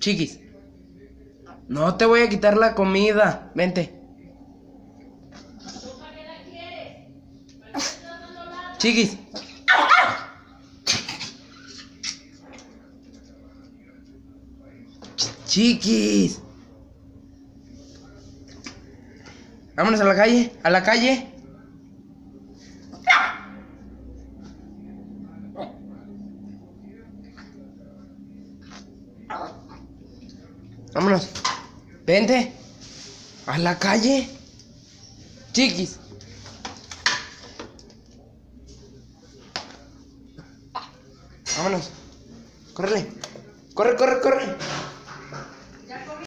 Chiquis. No te voy a quitar la comida. Vente. Chiquis. Ch- Chiquis. Vámonos a la calle, a la calle. Vámonos. Vente. A la calle. Chiquis. Vámonos. Córrele. Corre, corre, corre.